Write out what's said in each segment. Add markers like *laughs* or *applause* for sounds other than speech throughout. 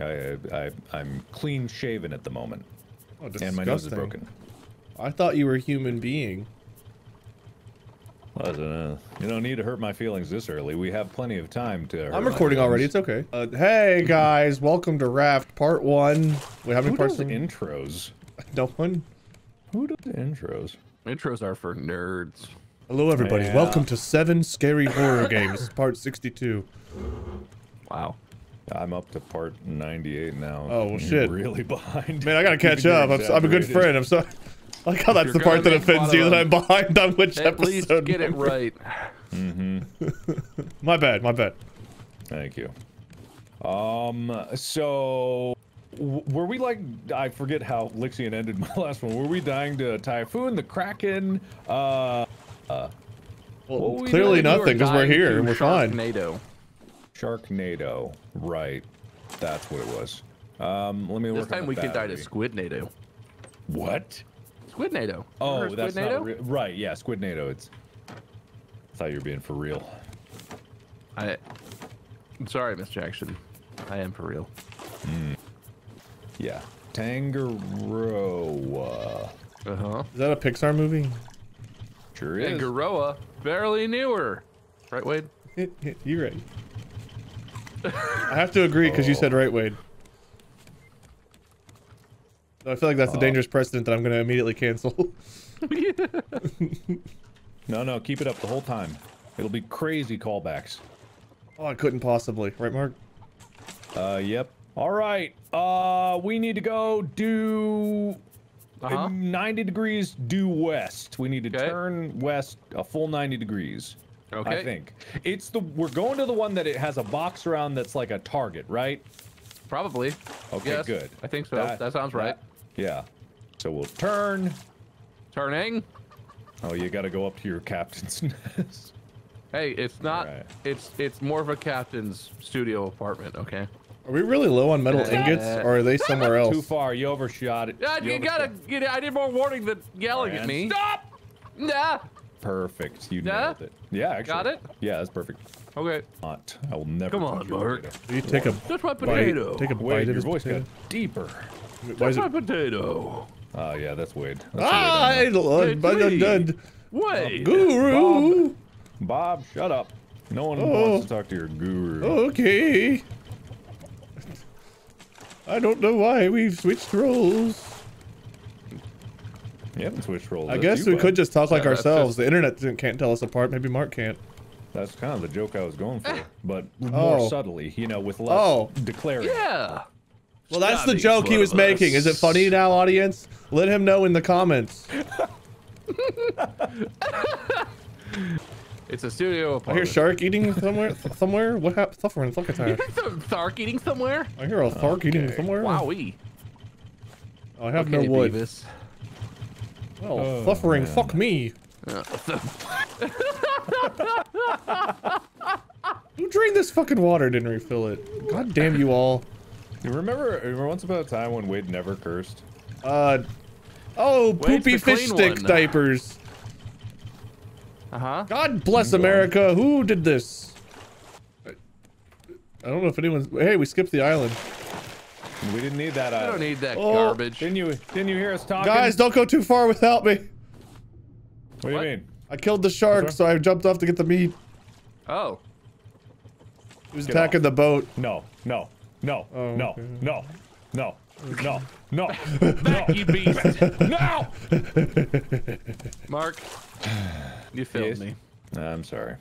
I, I I'm clean shaven at the moment, Oh, and my nose is broken. I thought you were a human being. Well, uh, you don't need to hurt my feelings this early. We have plenty of time to. hurt I'm my recording already. It's okay. Uh, hey guys, welcome to Raft Part One. We have any Who parts? does of- intros? *laughs* No one. Who does intros? Intros are for nerds. Hello, everybody. Yeah. Welcome to Seven Scary Horror Games, Part 62. Wow. I'm up to part 98 now. Oh, well, You're *laughs* shit. Really behind. Man, I gotta *laughs* catch up. I'm, I'm a good friend. I'm sorry. *laughs* I like how that's the part that offends you that I'm behind on which At least episode. get it right. Mm-hmm. My bad. My bad. Thank you. Um, so were we like I forget how Lixian ended my last one. Were we dying to Typhoon, the Kraken? Uh, Well, Well, clearly know nothing because we're here and we're fine. Sharknado. Sharknado. Right. That's what it was. Um, let me This work on time the we can die to battery. Squidnado. What? Squidnado. Oh, Remember that's Squidnado? not re- right. Yeah, Squidnado. It's. I thought you were being for real. I. I'm sorry, Miss Jackson. I am for real. Yeah. Tangaroa. Uh huh. Is that a Pixar movie? Sure And is. Garoa, barely newer. Right, Wade? *laughs* You're right. I have to agree because you said right, Wade. I feel like that's a Oh. dangerous precedent that I'm going to immediately cancel. *laughs* No, no, keep it up the whole time. It'll be crazy callbacks. oh, I couldn't possibly. Right, Mark? Uh, yep. All right. Uh, we need to go do Uh-huh. 90 degrees due west. We need to Okay. turn west a full 90 degrees. Okay. I think it's the we're going to the one that it has a box around that's like a target, right? Probably. Okay, Yes, good. I think so. That, sounds right. Yeah. So we'll turn. Turning. Oh, you got to go up to your captain's *laughs* nest. Hey, it's not. Alright. It's it's more of a captain's studio apartment. Okay. Are we really low on metal Uh, ingots or are they somewhere *laughs* else? Too far. You overshot it. Yeah, you, gotta. overshot- You, I need more warning than yelling at And me. Stop. Nah. Perfect. You Yeah? nailed it. Yeah, actually. Got it? Yeah, that's perfect. Okay. Not. I will never. Come on, Mark. potato. You take a Touch my bite? Take a Wade, bite of your his voice potato? got deeper. Why is Touch it? my potato. Oh yeah, that's Wade. That's Ah, Wade I I know. love Hey, but please. Guru. Bob, shut up. No one Oh. wants to talk to your guru. Okay. I don't know why we've switched roles. You haven't switched roles. I guess we bud. could just talk like Yeah, that's ourselves. just- The internet didn't- can't tell us apart. Maybe Mark can't. That's kind of the joke I was going for, ah. but more Oh. subtly, you know, with less Oh. declaring. Yeah. Well, that's the joke he was making. Is it funny now, audience? Let him know in the comments. *laughs* It's a studio I hear shark eating somewhere. somewhere. What happened? Suffering. in Thuckatire. Some Thark eating somewhere? I hear a shark eating somewhere. Wowee. Oh, I have okay, no wood. Beavis. Well, Oh, suffering. man. Fuck me. *laughs* Who drained this fucking water? Didn't refill it. God damn you all. You remember, remember once upon a time when Wade never cursed? Uh. Oh, Wade's poopy fish stick one. diapers. uh-huh. God bless America. Who did this? I I don't know if anyone's. Hey, we skipped the island. We didn't need that. I Uh, don't need that Oh. garbage. Didn't you? Didn't you hear us talking? Guys, don't go too far without me. What do you What? mean? I killed the shark, What's so I jumped off to get the meat. Oh. He was Get attacking off. the boat. No, no, no, Oh, no, okay. no, no, no, no, *laughs* no, You beast. *laughs* no. Mark, you failed Yes. me. I'm sorry.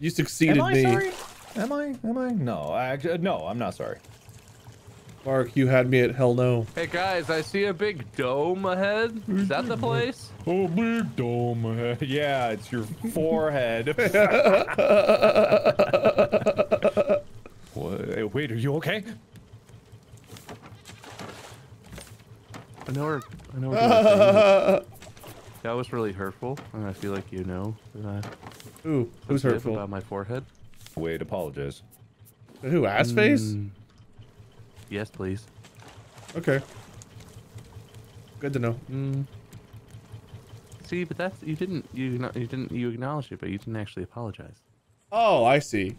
You succeeded Am I me. sorry? Am I? Am I? No, I actually, no, I'm not sorry. Mark, you had me at hell no. Hey guys, I see a big dome ahead. Is that the place? Oh, big dome. ahead. *laughs* Yeah, it's your forehead. *laughs* what? Hey, Wait, are you okay? I know we're, I know we're doing a thing. *laughs* That was really hurtful, and I feel like you know that I Ooh, who's sensitive hurtful? about my forehead. Wait, apologize. Who? Ass face? Mm. Yes, please. Okay. Good to know. Mm. See, but that's you didn't you not you didn't you acknowledged it, but you didn't actually apologize. Oh, I see.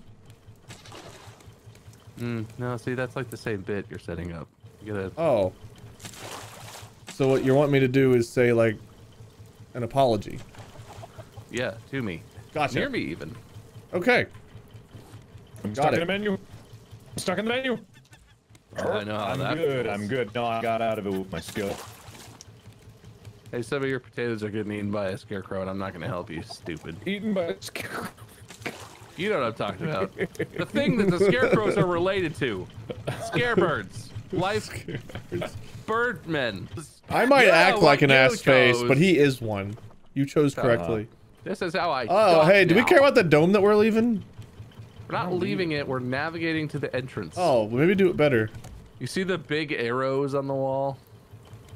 Mm, no, see, that's like the same bit you're setting up. You gotta. Oh. So what you want me to do is say like an apology. Yeah, to me. Gotcha. Near me, even. Okay. I'm Got stuck it. in the menu. I'm stuck in the menu. Oh, I know how I'm that good. feels. I'm good. No, I got out of it with my skill. Hey, some of your potatoes are getting eaten by a scarecrow, and I'm not gonna help you, stupid. Eaten by a scarecrow. You know what I'm talking about. *laughs* the thing that the scarecrows are related to. Scarebirds. Life birdmen. I might Yeah, act like an you ass face, but he is one. You chose correctly. This is how I. Oh, talk hey, do we care about the dome that we're leaving? We're not leaving it. We're navigating to the entrance. Oh, well, maybe do it better. You see the big arrows on the wall?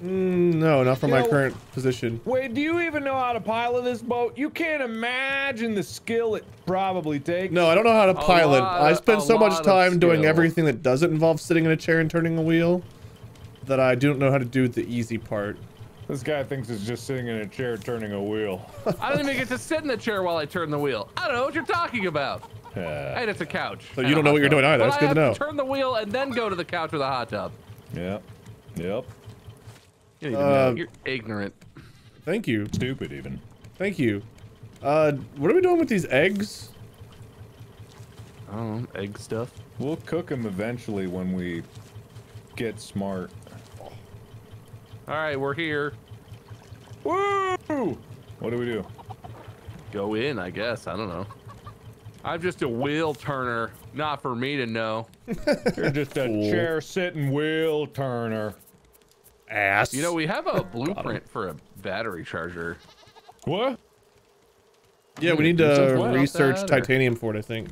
Mm, no, not from my Yo. current position. Wait, do you even know how to pilot this boat? You can't imagine the skill it probably takes. No, I don't know how to pilot. lot I of- spend so much time doing everything that doesn't involve sitting in a chair and turning a wheel that I don't know how to do the easy part. This guy thinks it's just sitting in a chair turning a wheel. I don't even get to sit in the chair while I turn the wheel. I don't know what you're talking about. Uh, And it's a couch. So you don't know hot what you're tub. doing either. But That's I good to have know. turn the wheel and then go to the couch with a hot tub. yep. Yep. You uh, You're ignorant. Thank you. Stupid even. Thank you. Uh, what are we doing with these eggs? I don't know. Egg stuff. We'll cook them eventually when we get smart. All right, we're here. Woo! What do we do? Go in, I guess. I don't know. I'm just a wheel turner. Not for me to know. *laughs* You're just a Fool. chair sitting wheel turner. Ass. You know, we have a *laughs* blueprint for a battery charger. What? yeah, we need to research about or- titanium for it, I think.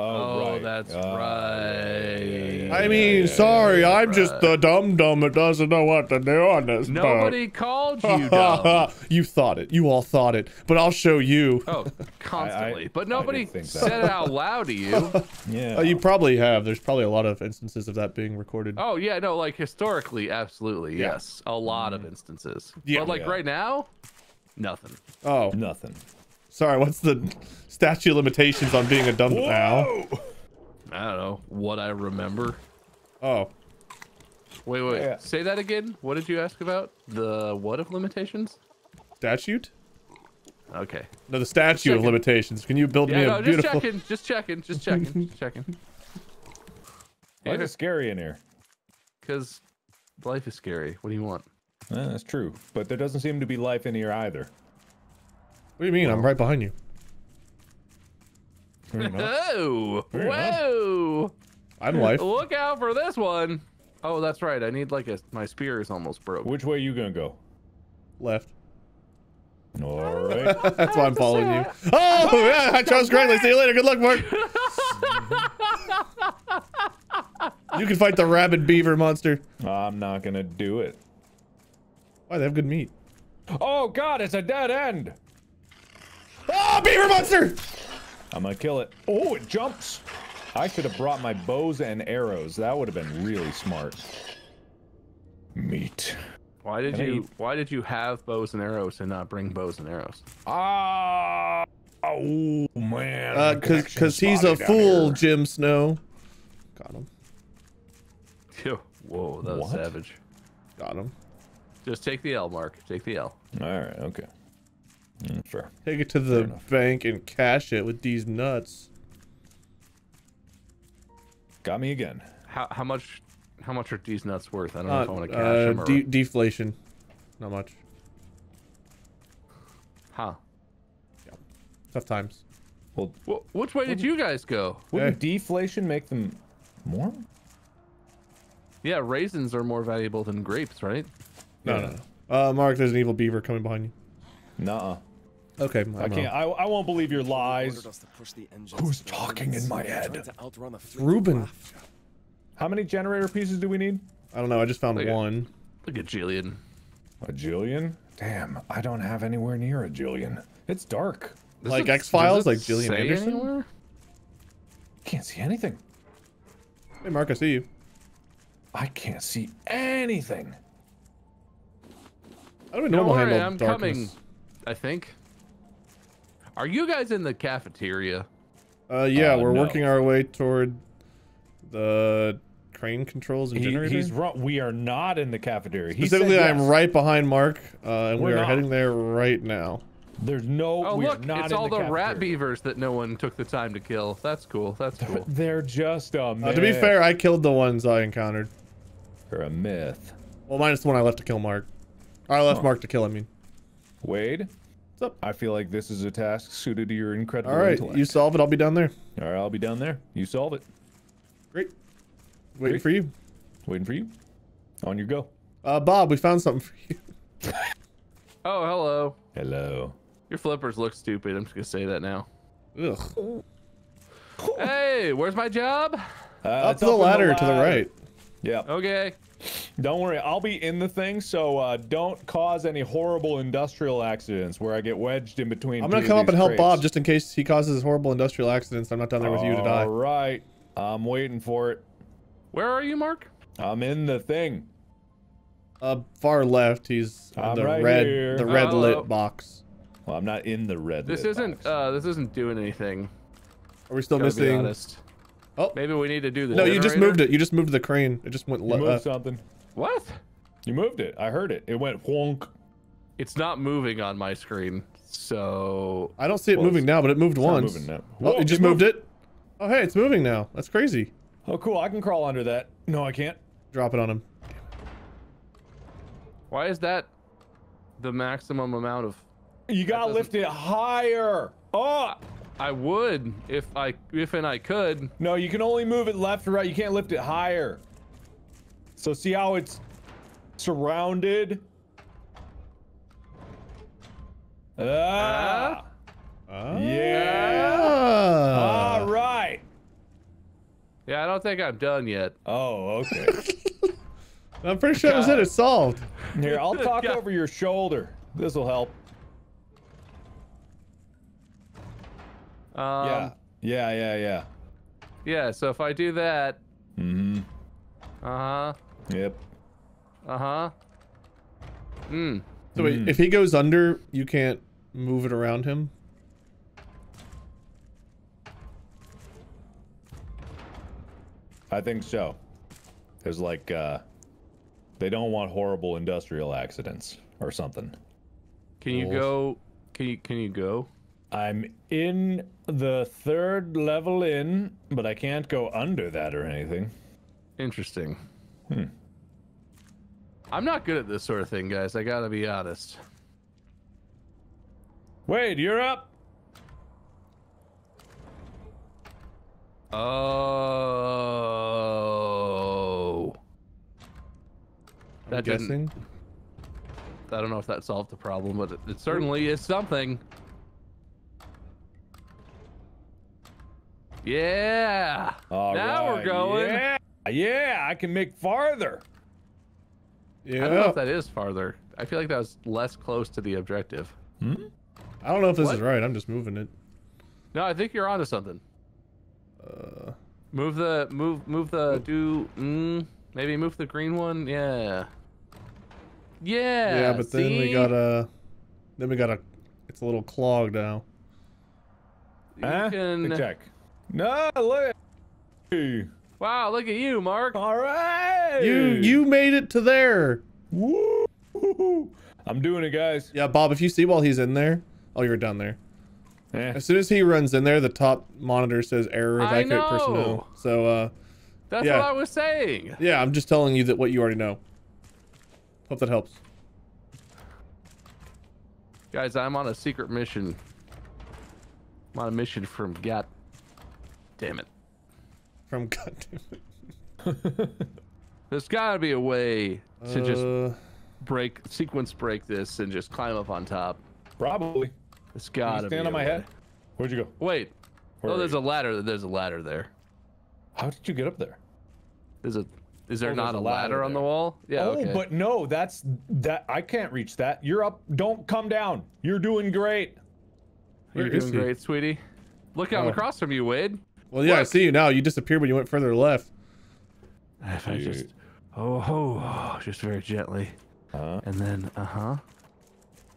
Oh, right. that's Uh, right. I mean, sorry, I'm just the dum dum that doesn't know what to do on this boat. Nobody called you dumb. *laughs* you thought it. You all thought it. But I'll show you. Oh, constantly. I but nobody didn't think that. said it out loud to you. *laughs* Yeah. Uh, you probably have. There's probably a lot of instances of that being recorded. Oh yeah, no, like historically, absolutely, Yeah. yes, a lot of instances. Yeah. but like Yeah. right now, nothing. Oh, Nothing. Sorry. What's the statute of limitations on being a dumb now? I don't know what I remember. Oh, Wait, wait, Yeah. say that again. What did you ask about? The what of limitations? statute? Okay. No, the statute of limitations. Can you build Yeah, me no, a just beautiful? checking, just checking, just checking, *laughs* just checking. Life is scary in here. Because life is scary. What do you want? Eh, that's true. But there doesn't seem to be life in here either. What do you mean? I'm right behind you. Fair enough. Oh, whoa! I'm life. Look out for this one. Oh, that's right. I need like a. My spear is almost broke. Which way are you gonna go? Left. All right. *laughs* That's why I'm following you. Oh, yeah, I chose correctly. See you later. Good luck, Mark. *laughs* you can fight the rabid beaver monster. I'm not gonna do it. Why, they have good meat. Oh God, it's a dead end. Oh, beaver monster! I'm gonna kill it. Oh, it jumps. I should have brought my bows and arrows. That would have been really smart. Meat. Why did Can you? eat- Why did you have bows and arrows and not bring bows and arrows? Ah. Oh man. Uh, cause, connection's cause he's a fool, here. Jim Snow. Got him. Phew. Whoa, that was What? savage. Got him. Just take the L, Mark. Take the L. All right. Okay. Mm, sure. Take it to the bank and cash it with these nuts. Got me again. How how much? How much are these nuts worth? I don't know Uh, if I want to cash uh, them or. de- deflation. Not much. huh. Tough times. Well, Wh- which way did you guys go? wouldn't deflation make them more? Yeah, raisins are more valuable than grapes, right? No, Yeah. no, no. Uh, Mark, there's an evil beaver coming behind you. Nuh-uh. Okay, I I'm can't. I, I won't believe your lies. Ordered us to push the engines Who's talking in my head? to outrun a fleet Ruben. How many generator pieces do we need? I don't know. I just found Okay. one. Look at Jillian. A jillion? Damn, I don't have anywhere near a jillion. It's dark. Does Like it- X-Files, like Gillian say Anderson? anywhere? Can't see anything. Hey, Mark, I see you. I can't see anything. How do we Don't normal worry, handle I'm darkness? coming. I think. Are you guys in the cafeteria? Uh, yeah, Uh, we're no. working our way toward The crane controls and He, generator. he's wrong. We are not in the cafeteria. He said Specifically, I'm yes. right behind Mark, uh, and We're we are not. heading there right now. There's no. Oh look, not it's in all the, rat beavers that no one took the time to kill. That's cool. That's cool. *laughs* They're just a myth. Uh, to be fair, I killed the ones I encountered. They're a myth. Well, minus the one I left to kill Mark. I left Huh. Mark to kill. I mean. Wade, What's up? I feel like this is a task suited to your incredible All right, intellect. you solve it. I'll be down there. All right, I'll be down there. You solve it. Great. Waiting Great. for you. Waiting for you. On your go. Uh, Bob, we found something for you. *laughs* Oh, hello. Hello. Your flippers look stupid. I'm just gonna say that now. Ugh. Hey, where's my job? Uh, Up it's to the ladder to the right. Yeah. Okay. Don't worry. I'll be in the thing, so uh, don't cause any horrible industrial accidents where I get wedged in between. I'm gonna come up these and help crates. Bob just in case he causes horrible industrial accidents. I'm not down there with you to die. All right. I'm waiting for it. Where are you, Mark? I'm in the thing. Uh, far left. He's on the right red, here. the red Hello. lit box. Well, I'm not in the red. This lit isn't. box. Uh, this isn't doing anything. Are we still Gotta be missing? Honest. Oh. Maybe we need to do the. No, you just moved it. You just moved the crane. It just went you left. moved Uh, something. What? You moved it. I heard it. It went wonk. It's not moving on my screen. So I don't see it Well, moving now, but it moved It's not once. moving now. Oh, Whoa, it just moved it. Oh, hey, it's moving now. That's crazy. Oh, cool. I can crawl under that. No, I can't. Drop it on him. why is that the maximum amount of? You gotta lift it higher. Oh I would if I if and I could. no, you can only move it left or right. You can't lift it higher. So see how it's surrounded. Ah. Yeah. Ah. All right. Yeah, I don't think I'm done yet. Oh, okay. *laughs* I'm pretty sure that was it. It's solved. Here, I'll *laughs* talk Yeah. over your shoulder. This will help. Um, yeah. Yeah, yeah, yeah. Yeah. So if I do that, Mm-hmm. uh huh, Yep. uh huh. Hmm. So wait, Mm. if he goes under, you can't move it around him. I think so. There's like uh they don't want horrible industrial accidents or something. Can you Rules. go? Can you can you go? I'm in the third level in, but I can't go under that or anything. Interesting. Hmm. I'm not good at this sort of thing, guys. I gotta be honest. Wade, you're up. Oh. I'm That didn't- guessing. I don't know if that solved the problem, but it, it certainly is something. Yeah. All now we're going. Yeah, yeah, I can make farther. Yeah. I don't know if that is farther. I feel like that was less close to the objective. Hmm? I don't know if this What? is right. I'm just moving it. No, I think you're onto something. Uh, Move the move move the do mm, maybe move the green one. Yeah. Yeah. yeah, but then we got a. Then we got a. It's a little clogged now. You Huh? can- Good check. No, look. Hey. Wow, look at you, Mark. All right. You you made it to there. Woo! I'm doing it, guys. Yeah, Bob. If you see while he's in there, oh, you're down there. Eh. As soon as he runs in there, the top monitor says error I evacuate know. personnel. So uh, That's yeah. what I was saying. yeah, I'm just telling you that what you already know. Hope that helps. Guys, I'm on a secret mission. I'm on a mission from God. Damn it. From goddamn. it. *laughs* There's gotta be a way to just Uh, break, sequence break this and just climb up on top. Probably. It's gotta be. stand on a my way. head? Where'd you go? Wait. Where oh, there's you? a ladder. There's a ladder there. How did you get up there? There's a. Is there Oh, not a a ladder ladder, on the wall? Yeah. oh, okay. but no, that's that. I can't reach that. You're up. Don't come down. You're doing great. You're doing great, sweetie. Look, I'm Oh. across from you, Wade. Well, yeah, I see you now. You disappeared when you went further left. If I just. Oh, oh, oh, just very gently. Uh And then, uh huh.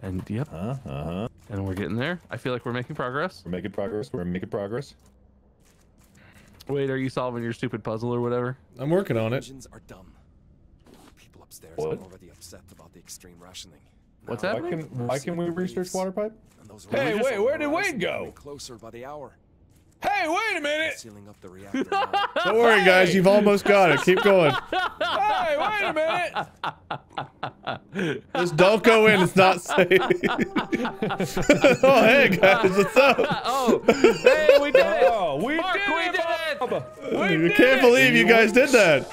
And yep. Uh huh. And we're getting there. I feel like we're making progress. We're making progress. We're making progress. Wait, are you solving your stupid puzzle or whatever? I'm working on it. Engines are dumb. People upstairs What? are already upset about the extreme rationing. What's Now, Why happening? can why can we research water pipe? Hey, wait, where did horizon Wade go? Closer by the hour. Hey, wait a minute! Sealing up the reactor. *laughs* Don't worry, guys. You've almost got it. Keep going. Hey, wait a minute! Just don't go in. It's not safe. *laughs* oh, hey, guys. What's up? Oh, hey, we did it! Oh, we Mark, did we it! did it! We I did can't it! believe you guys did that.